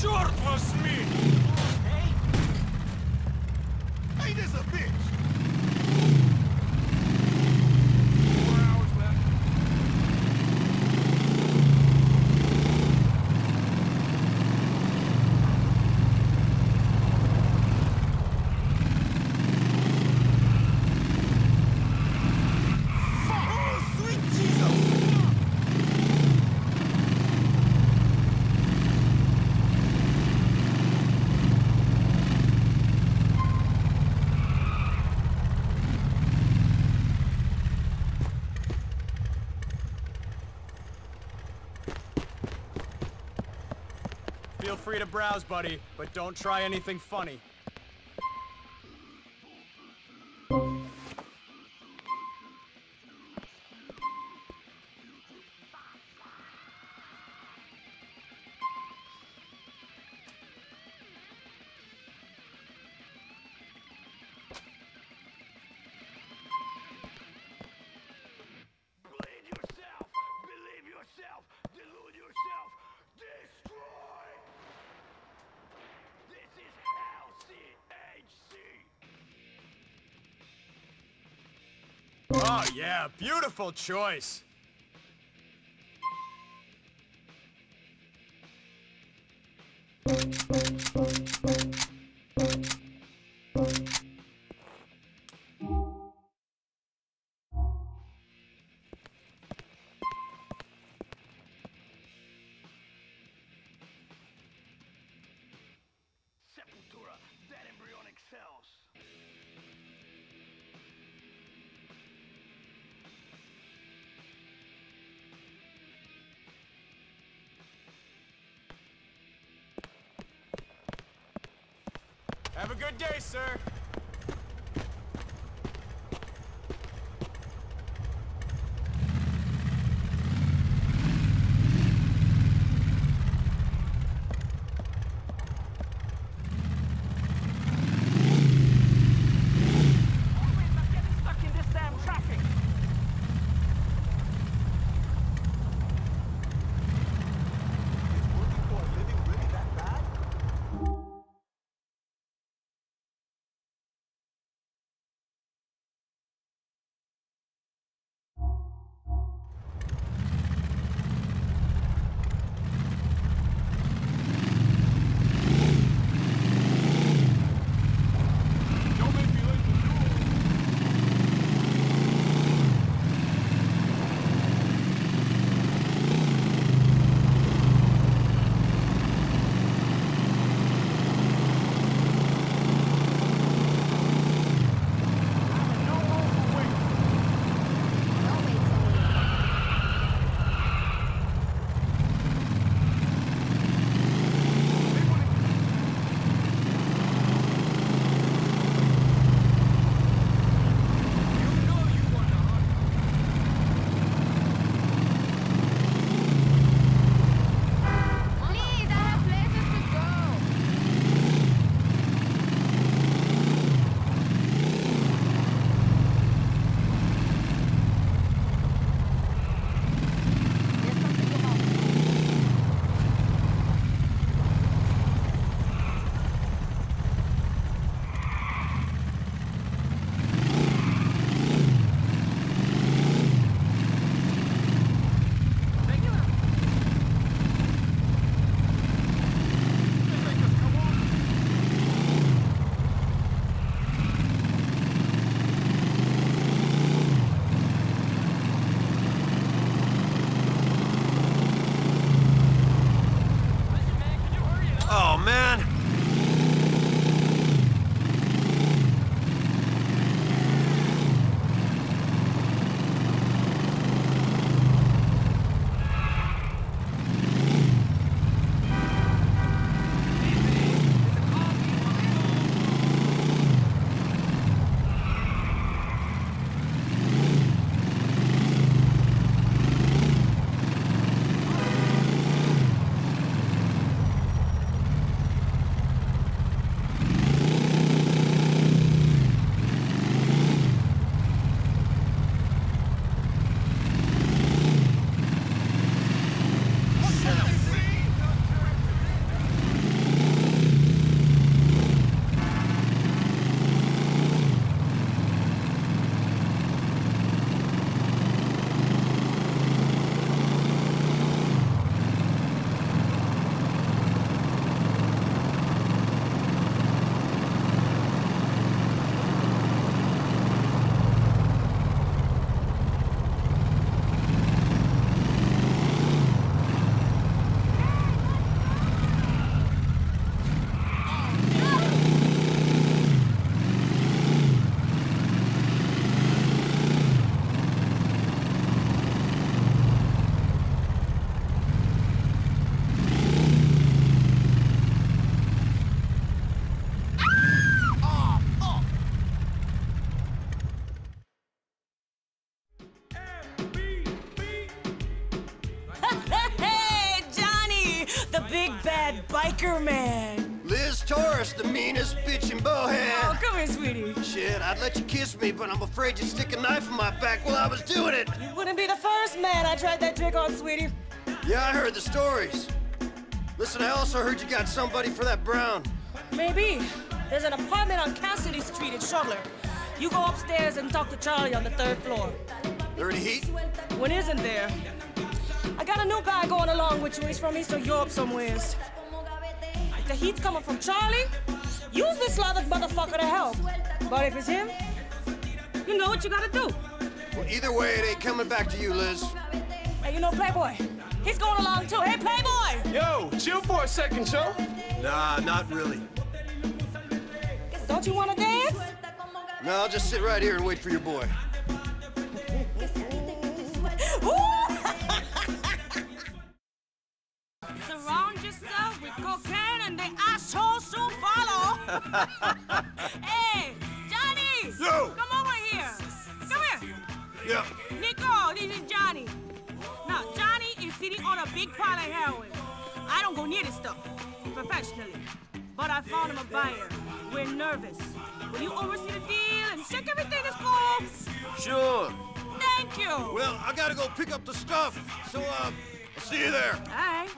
Черт! To browse, buddy, but don't try anything funny. Beautiful choice. Have a good day, sir. Bad biker man. Liz Torres, the meanest bitch in Oh, Bohan. come here, sweetie. Shit, I'd let you kiss me, but I'm afraid you'd stick a knife in my back while I was doing it. You wouldn't be the first man I tried that trick on, sweetie. Yeah, I heard the stories. Listen, I also heard you got somebody for that brown. Maybe. There's an apartment on Cassidy Street in Shoveler. You go upstairs and talk to Charlie on the third floor. There any heat? When isn't there? I got a new guy going along with you. He's from Eastern Europe somewheres. If the heat's coming from Charlie, use this slavic motherfucker to help. But if it's him, you know what you gotta do. Well, either way, it ain't coming back to you, Liz. Hey, you know Playboy? He's going along too. Hey, Playboy! Yo, chill for a second, Joe. Nah, not really. Don't you wanna dance? No, I'll just sit right here and wait for your boy. hey, Johnny! Yo! Come over here. Come here. Yeah. Nico, this is Johnny. Now, Johnny is sitting on a big pile of heroin. I don't go near this stuff professionally, but I found him a buyer. We're nervous. Will you oversee the deal and check everything is cool? Sure. Thank you. Well, I gotta go pick up the stuff, so, uh, I'll see you there. All right.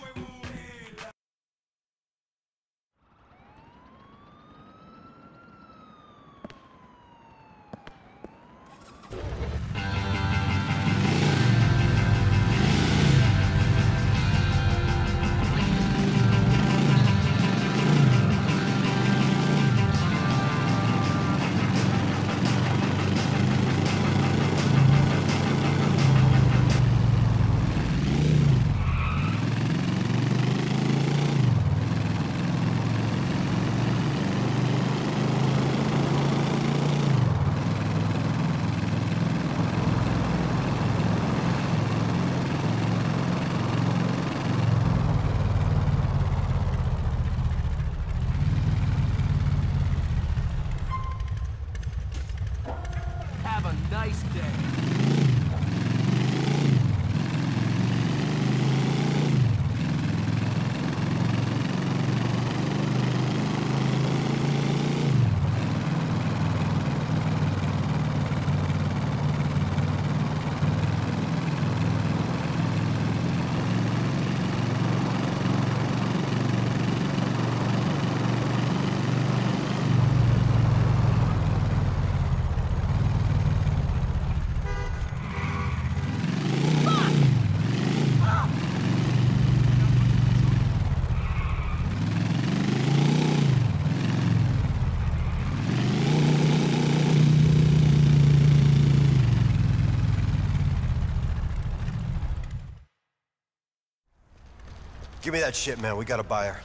Give me that shit, man. We got a buyer.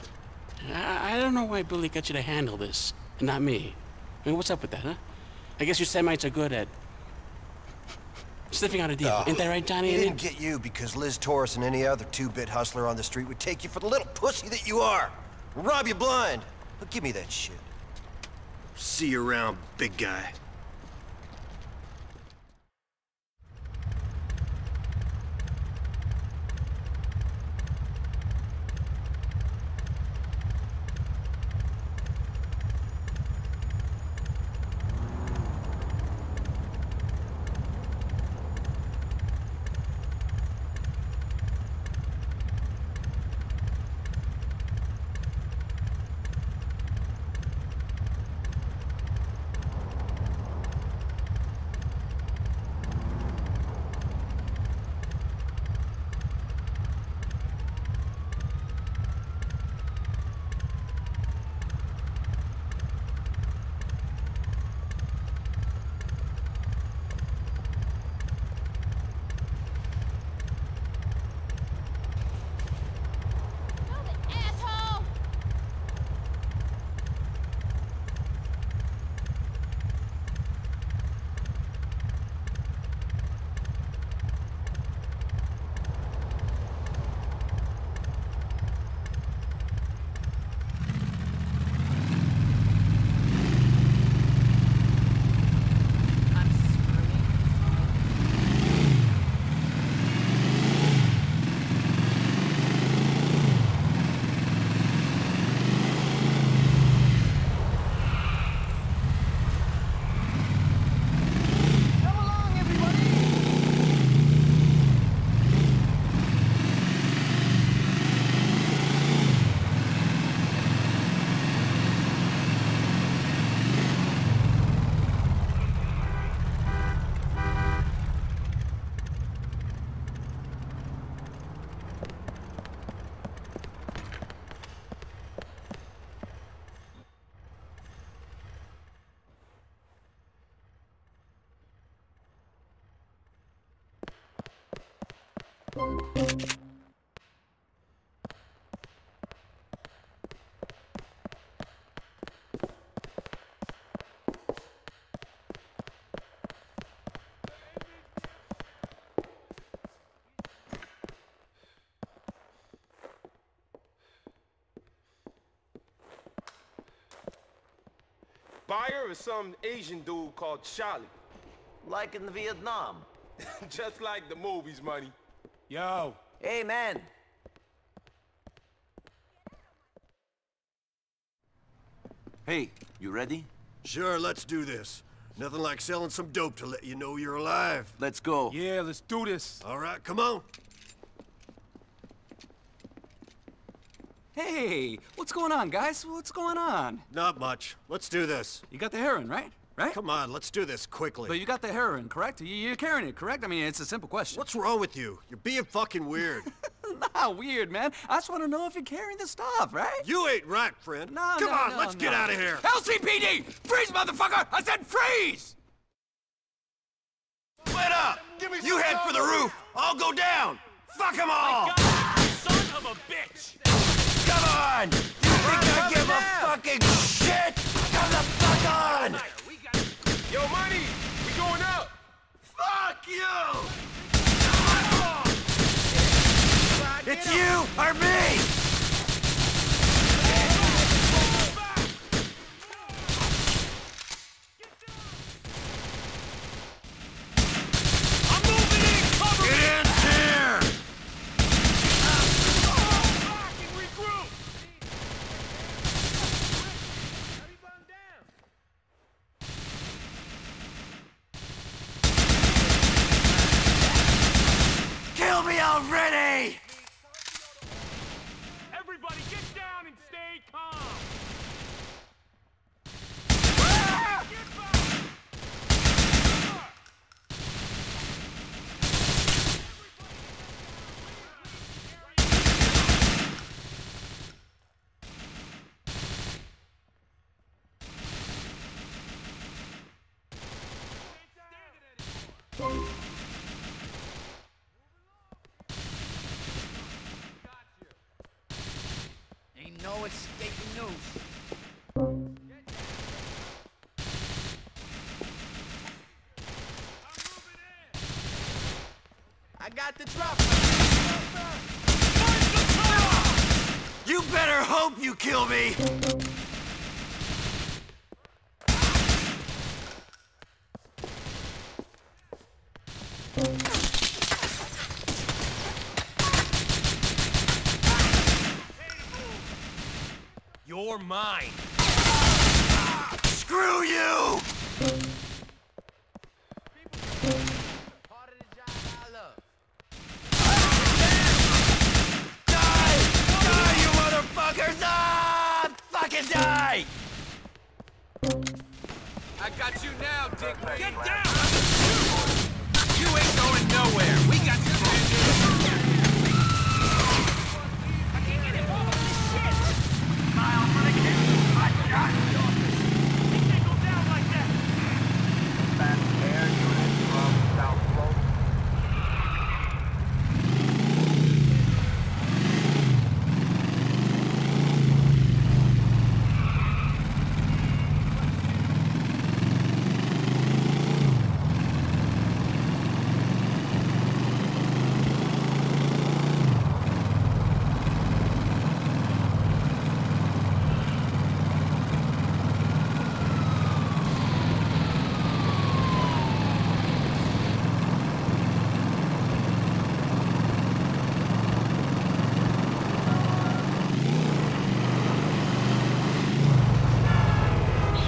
I, I don't know why Billy got you to handle this, and not me. I mean, what's up with that, huh? I guess you Semites are good at sniffing out a deal. Ain't that right, Johnny? He Ain't didn't get you because Liz Torres and any other two-bit hustler on the street would take you for the little pussy that you are. Rob you blind. But give me that shit. See you around, big guy. Buyer is some Asian dude called Charlie. Like in Vietnam. Just like the movies, money. Yo, Hey, man. Hey, you ready? Sure, let's do this. Nothing like selling some dope to let you know you're alive. Let's go. Yeah, let's do this. All right, come on. Hey, what's going on, guys? What's going on? Not much. Let's do this. You got the heroin, right? Right? Come on, let's do this quickly. But you got the heroin, correct? You- You're carrying it, correct? I mean, it's a simple question. What's wrong with you? You're being fucking weird. Not weird, man. I just want to know if you're carrying the stuff, right? you ain't right, friend. No, Come no, on, no, let's get out of here. LCPD! Freeze, motherfucker! I said freeze! Split up! You head for the roof. I'll go down. Fuck them all! son of a bitch! Come on! You think I give a fucking shit? Come the fuck on! Yo, money, we going up. Fuck you! It's you or me! I'm moving in! Cover Get me! in here! Back and regroup! Kill me already! Everybody get down and stay calm! Get back! Ain't no escaping news. I got the drop. You better hope you kill me! You're mine! Screw you! Part of the job I love. Die! Die, you motherfuckers! Ah! Fucking die! I got you now, Dick. Get down! You ain't going nowhere. We got you.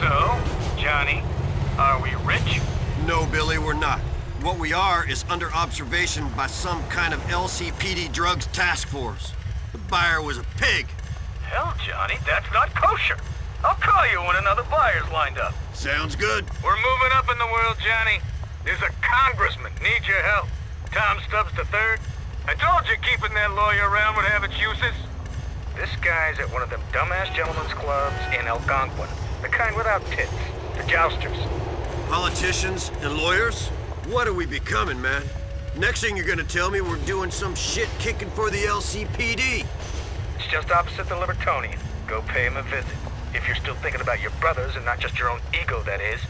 So, Johnny, are we rich? No, Billy, we're not. What we are is under observation by some kind of LCPD drugs task force. The buyer was a pig. Hell, Johnny, that's not kosher. I'll call you when another buyer's lined up. Sounds good. We're moving up in the world, Johnny. There's a congressman needs your help. Tom Stubbs III. I told you keeping that lawyer around would have its uses. This guy's at one of them dumbass gentlemen's clubs in Algonquin. The kind without tits. The jousters. Politicians and lawyers? What are we becoming, man? Next thing you're gonna tell me we're doing some shit kicking for the LCPD. It's just opposite the Libertonian. Go pay him a visit. If you're still thinking about your brothers and not just your own ego, that is.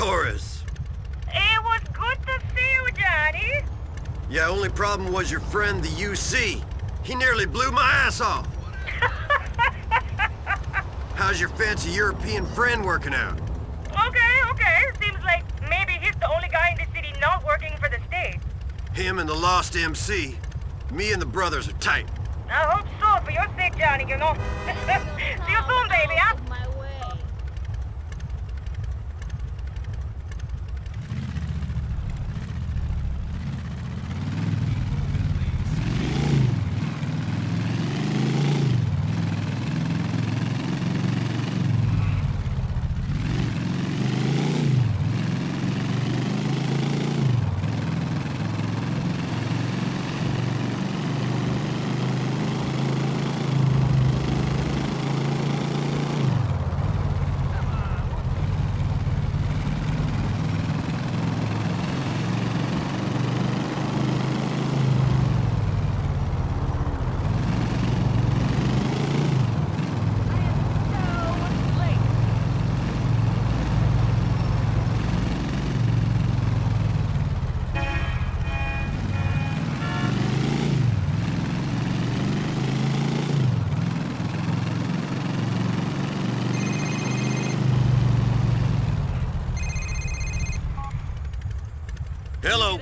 Torres. It was good to see you, Johnny. Yeah, only problem was your friend, the UC. He nearly blew my ass off. How's your fancy European friend working out? Okay, okay. Seems like maybe he's the only guy in the city not working for the state. Him and the lost MC. Me and the brothers are tight. I hope so, for your sake, Johnny, you know. see you soon, baby, huh? Oh, Hello.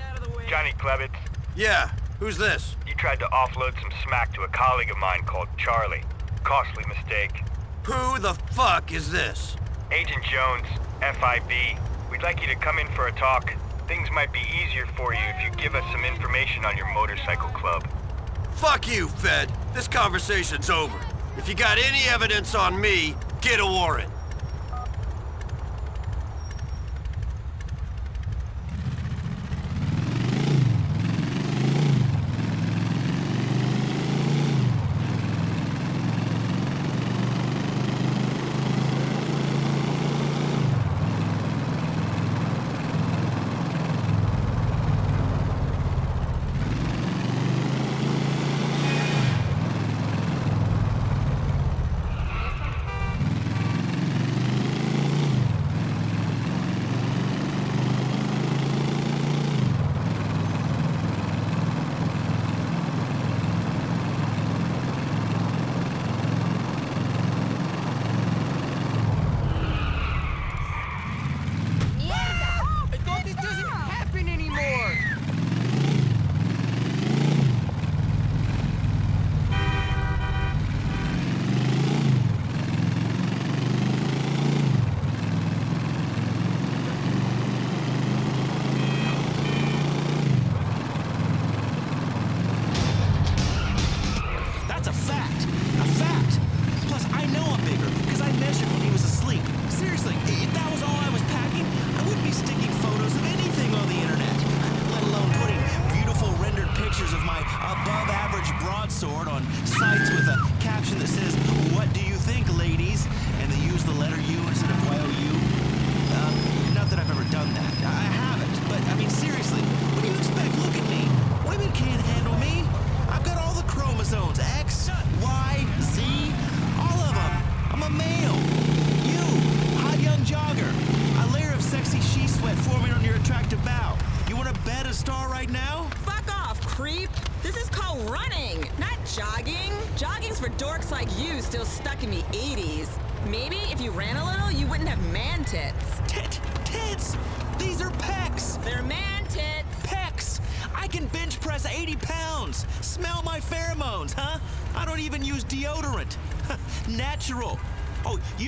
Johnny Klebitz, Yeah, who's this? you tried to offload some smack to a colleague of mine called Charlie. Costly mistake. Who the fuck is this? Agent Jones, FIB. We'd like you to come in for a talk. Things might be easier for you if you give us some information on your motorcycle club. Fuck you, Fed. This conversation's over. If you got any evidence on me, get a warrant.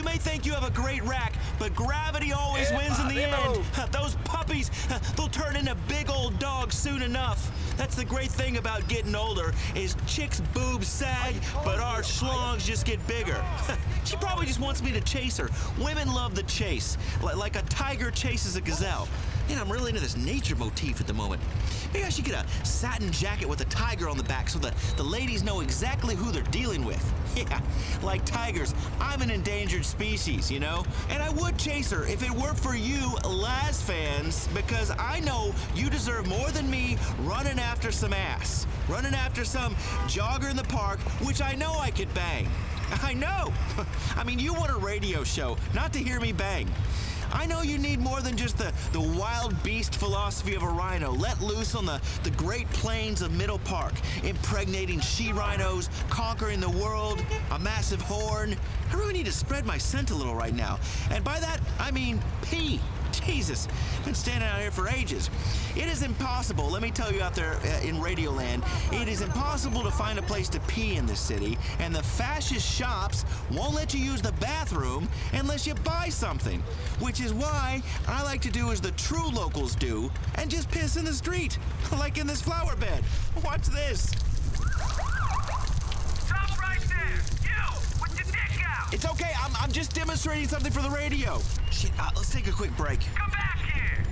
You may think you have a great rack, but gravity always wins in the end. Those puppies, they'll turn into big old dogs soon enough. That's the great thing about getting older, is chicks' boobs sag, but our schlongs just get bigger. she probably just wants me to chase her. Women love the chase, like a tiger chases a gazelle. Man, I'm really into this nature motif at the moment. Maybe I should get a satin jacket with a tiger on the back so that the ladies know exactly who they're dealing with. Yeah, like tigers, I'm an endangered species, you know? And I would chase her if it weren't for you, Laz fans, because I know you deserve more than me running after some ass. Running after some jogger in the park, which I know I could bang. I know. I mean, you want a radio show, not to hear me bang. I know you need more than just the, the wild beast philosophy of a rhino let loose on the, the great plains of Middle Park, impregnating she rhinos, conquering the world, a massive horn. I really need to spread my scent a little right now. And by that, I mean pee. Jesus, been standing out here for ages. It is impossible, let me tell you out there uh, in Radioland, it is impossible to find a place to pee in this city, and the fascist shops won't let you use the bathroom unless you buy something. Which is why I like to do as the true locals do and just piss in the street, like in this flower bed. Watch this. Stop right there! You! With your dick out! It's okay, I'm, I'm just demonstrating something for the radio. Shit, uh, let's take a quick break. Come back here!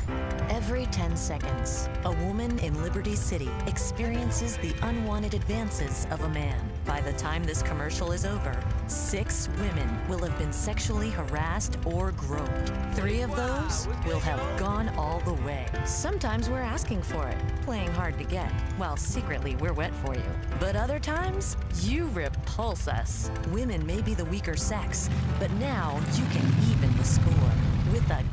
Every 10 seconds, a woman in Liberty City experiences the unwanted advances of a man. By the time this commercial is over, six women will have been sexually harassed or groped. Three of those will have gone all the way. Sometimes we're asking for it, playing hard to get, while secretly we're wet for you. But other times, you repulse us. Women may be the weaker sex, but now you can even the score with a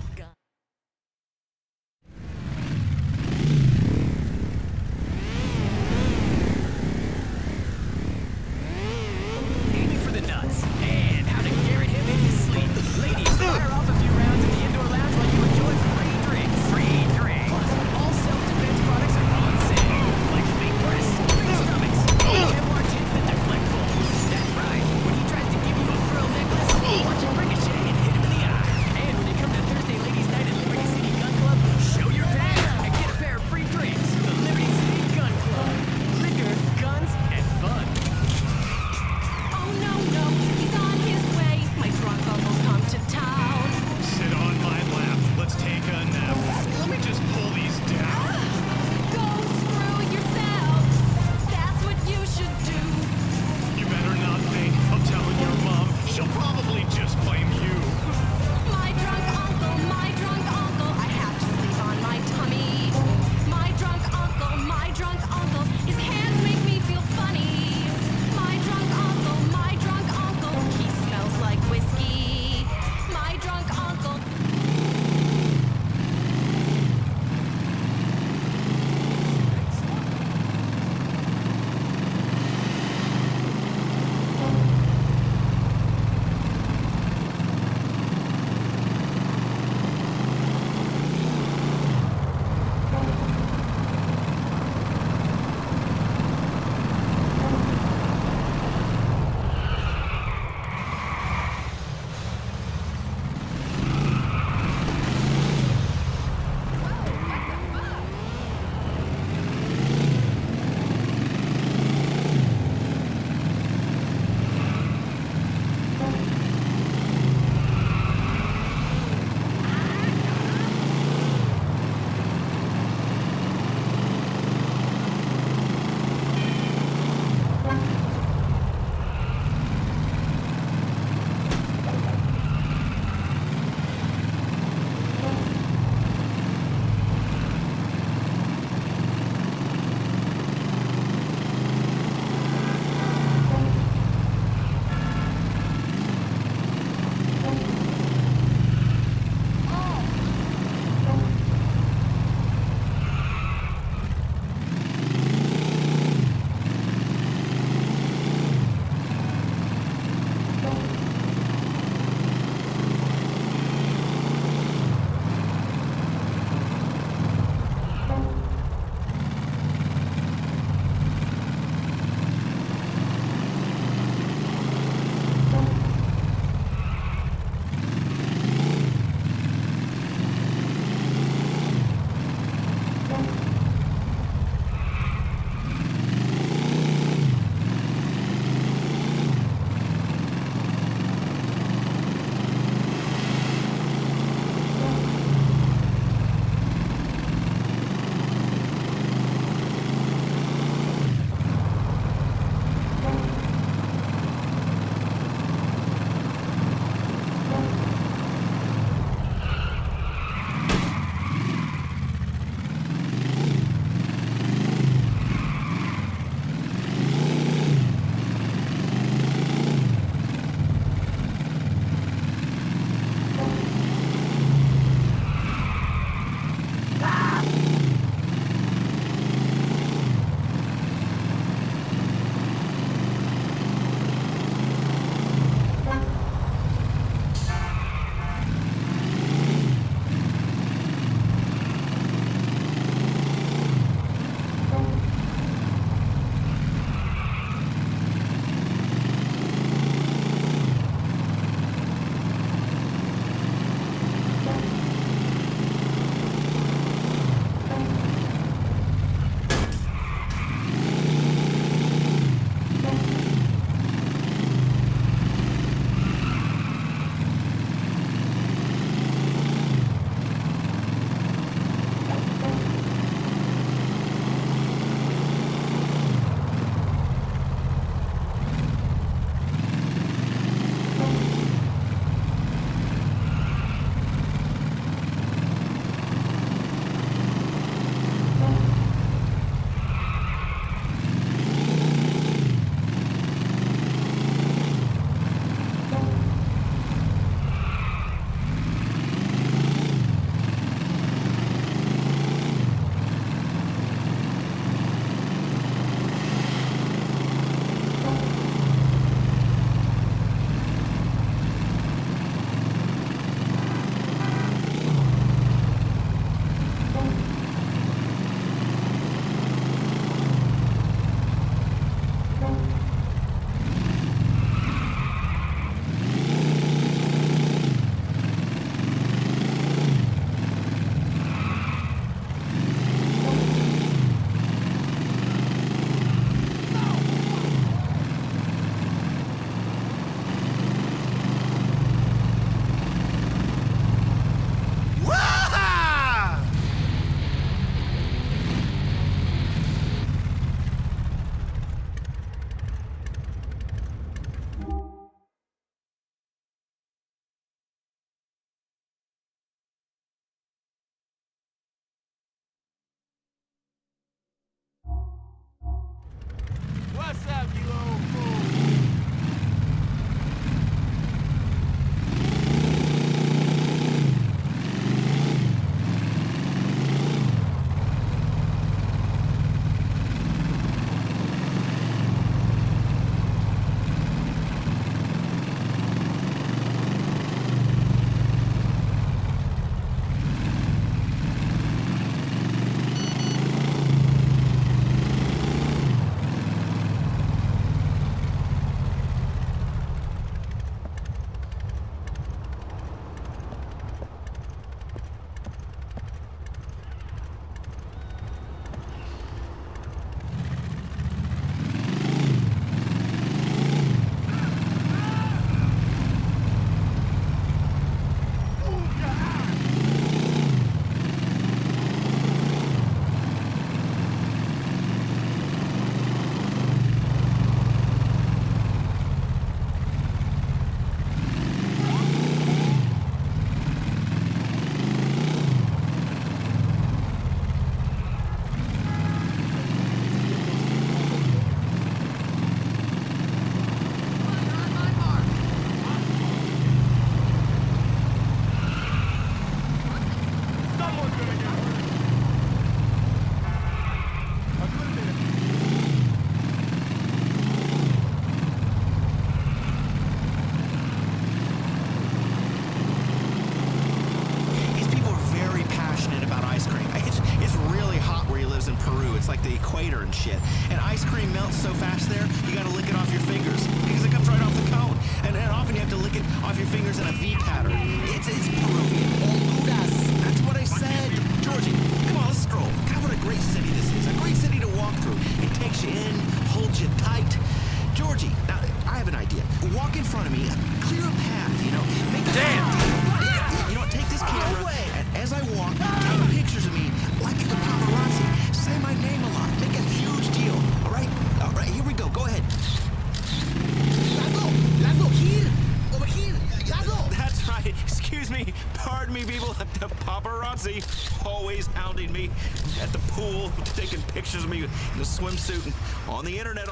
on the internet